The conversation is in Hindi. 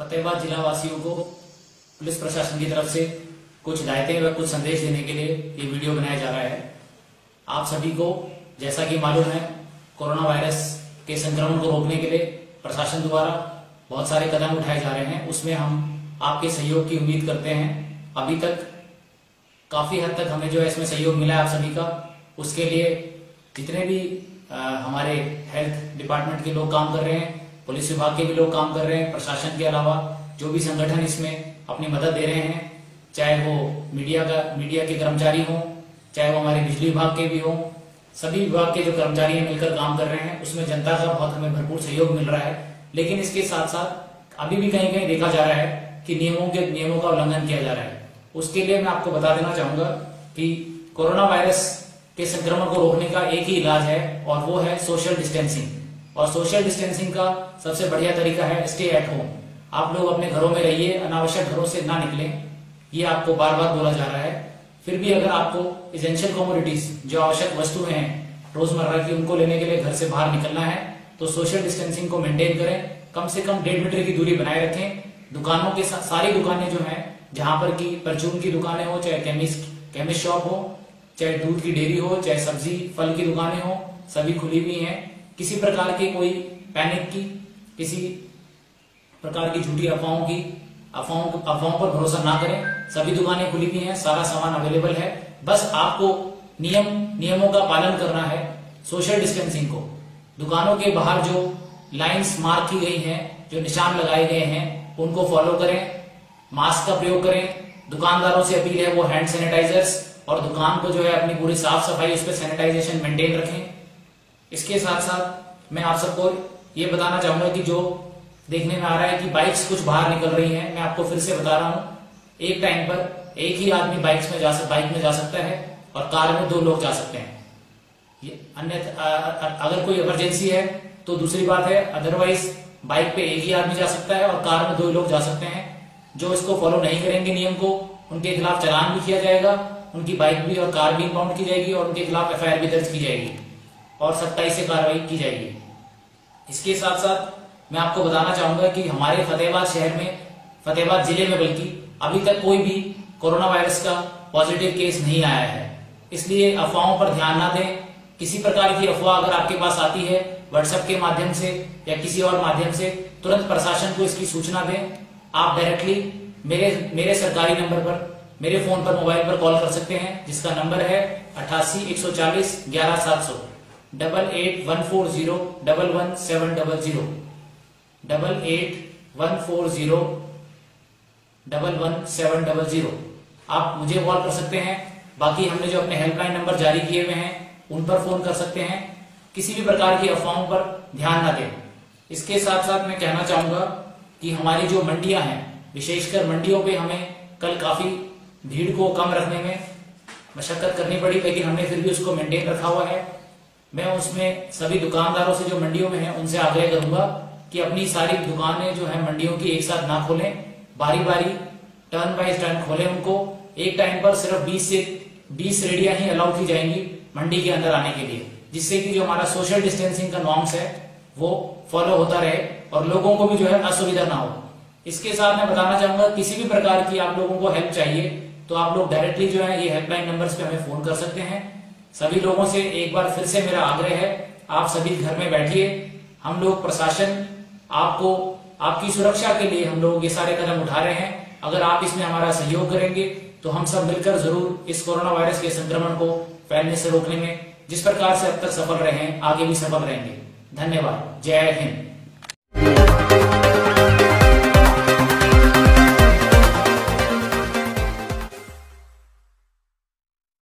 फतेहाबाद जिला वासियों को पुलिस प्रशासन की तरफ़ से कुछ हिदायतें व कुछ संदेश देने के लिए ये वीडियो बनाया जा रहा है। आप सभी को जैसा कि मालूम है कोरोना वायरस के संक्रमण को रोकने के लिए प्रशासन द्वारा बहुत सारे कदम उठाए जा रहे हैं। उसमें हम आपके सहयोग की उम्मीद करते हैं। अभी तक काफ़ी हद तक हमें जो है इसमें सहयोग मिला है आप सभी का। उसके लिए जितने भी आ, हमारे हेल्थ डिपार्टमेंट के लोग काम कर रहे हैं पुलिस विभाग के भी लोग काम कर रहे हैं, प्रशासन के अलावा जो भी संगठन इसमें अपनी मदद दे रहे हैं, चाहे वो मीडिया का, मीडिया के कर्मचारी हों, चाहे वो हमारे बिजली विभाग के भी हों, सभी विभाग के जो कर्मचारी मिलकर काम कर रहे हैं, उसमें जनता का बहुत हमें भरपूर सहयोग मिल रहा है। लेकिन इसके साथ साथ अभी भी कहीं कहीं देखा जा रहा है कि नियमों के, नियमों का उल्लंघन किया जा रहा है। उसके लिए मैं आपको बता देना चाहूँगा कि कोरोना वायरस के संक्रमण को रोकने का एक ही इलाज है और वो है सोशल डिस्टेंसिंग। और सोशल डिस्टेंसिंग का सबसे बढ़िया तरीका है स्टे एट होम आप लोग अपने घरों में रहिए, अनावश्यक घरों से ना निकलें। ये आपको बार बार बोला जा रहा है। फिर भी अगर आपको इजेंशियल कॉमोडिटीज जो आवश्यक वस्तुएँ हैं, रोज़मर्रा की, उनको लेने के लिए घर से बाहर निकलना है तो सोशल डिस्टेंसिंग को मेंटेन करें। कम से कम डेढ़ मीटर की दूरी बनाए रखें। दुकानों के सारी दुकानें जो हैं, जहाँ पर की, परचून की दुकानें हो, चाहे केमिस्ट केमिस्ट शॉप हो, चाहे दूध की डेयरी हो, चाहे सब्ज़ी, फल की दुकानें हो, सभी खुली हुई हैं। किसी प्रकार की कोई पैनिक की, किसी प्रकार की झूठी अफवाहों की, अफवाहों अफवाहों पर भरोसा ना करें। सभी दुकानें खुली हुई हैं, सारा सामान अवेलेबल है। बस आपको नियम, नियमों का पालन करना है सोशल डिस्टेंसिंग को। दुकानों के बाहर जो लाइंस मार्क की गई हैं, जो निशान लगाए गए हैं, उनको फॉलो करें मास्क का प्रयोग करें। दुकानदारों से अपील है वो हैंड सैनिटाइजर्स और दुकान को जो है अपनी पूरी साफ़ सफ़ाई, उस पर सैनिटाइजेशन मेंटेन रखें। इसके साथ साथ मैं आप सबको ये बताना चाहूँगा कि जो देखने में आ रहा है कि बाइक्स कुछ बाहर निकल रही हैं, मैं आपको फिर से बता रहा हूँ, एक टाइम पर एक ही आदमी बाइक्स में जा सकता बाइक में जा सकता है और कार में दो लोग जा सकते हैं। अन्य अगर कोई इमरजेंसी है तो दूसरी बात है अदरवाइज़ बाइक पे एक ही आदमी जा सकता है और कार में दो लोग जा सकते हैं। जो इसको फॉलो नहीं करेंगे नियम को, उनके खिलाफ चलान भी किया जाएगा, उनकी बाइक भी और कार भी इंपाउंड की जाएगी और उनके खिलाफ एफआईआर भी दर्ज की जाएगी। और सत्ताईस से कार्रवाई की जाएगी। इसके साथ साथ मैं आपको बताना चाहूँगा कि हमारे फतेहाबाद शहर में, फतेहाबाद ज़िले में बल्कि अभी तक कोई भी कोरोना वायरस का पॉजिटिव केस नहीं आया है। इसलिए अफवाहों पर ध्यान ना दें। किसी प्रकार की अफवाह अगर आपके पास आती है व्हाट्सएप के माध्यम से या किसी और माध्यम से, तुरंत प्रशासन को इसकी सूचना दें। आप डायरेक्टली मेरे मेरे सरकारी नंबर पर, मेरे फ़ोन पर मोबाइल पर कॉल कर सकते हैं, जिसका नंबर है अठासी एक सौ चालीस ग्यारह सात सौ। Double eight one four zero double one seven double zero double eight one four zero double one seven double zero आप मुझे कॉल कर सकते हैं। बाकी हमने जो अपने हेल्पलाइन नंबर जारी किए हुए हैं, उन पर फ़ोन कर सकते हैं। किसी भी प्रकार की अफवाहों पर ध्यान ना दें। इसके साथ साथ मैं कहना चाहूँगा कि हमारी जो मंडियाँ हैं, विशेषकर मंडियों पे हमें कल काफ़ी भीड़ को कम रखने में मशक्कत करनी पड़ी, लेकिन हमने फिर भी उसको मेंटेन रखा हुआ है। मैं उसमें सभी दुकानदारों से जो मंडियों में है, उनसे आग्रह करूँगा कि अपनी सारी दुकानें जो है मंडियों की एक साथ ना खोलें। बारी बारी टर्न बाई टर्न खोलें उनको। एक टाइम पर सिर्फ़ 20 से 20 रेडिया ही अलाउ की जाएँगी मंडी के अंदर आने के लिए। जिससे कि जो हमारा सोशल डिस्टेंसिंग का नॉर्म्स है, वो फॉलो होता रहे और लोगों को भी जो है असुविधा ना हो। इसके साथ मैं बताना चाहूँगा, किसी भी प्रकार की आप लोगों को हेल्प चाहिए तो आप लोग डायरेक्टली जो है ये हेल्पलाइन नंबर्स पे हमें फ़ोन कर सकते हैं। सभी लोगों से एक बार फिर से मेरा आग्रह है, आप सभी घर में बैठिए। हम लोग प्रशासन आपको, आपकी सुरक्षा के लिए हम लोग ये सारे कदम उठा रहे हैं। अगर आप इसमें हमारा सहयोग करेंगे तो हम सब मिलकर ज़रूर इस कोरोना वायरस के संक्रमण को फैलने से रोकने में जिस प्रकार से अब तक सफल रहे हैं, आगे भी सफल रहेंगे। धन्यवाद। जय हिंद।